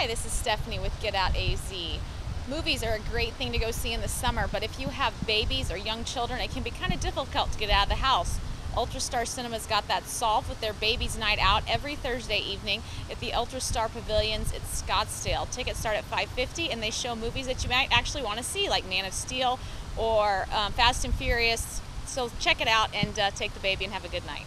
Hi, this is Stephanie with Get Out AZ. Movies are a great thing to go see in the summer, but if you have babies or young children, it can be kind of difficult to get out of the house. Ultrastar Cinema's got that solved with their Babies Night Out every Thursday evening at the Ultrastar Pavilions at Scottsdale. Tickets start at $5.50 and they show movies that you might actually want to see, like Man of Steel or um, Fast and Furious. So check it out and uh, take the baby and have a good night.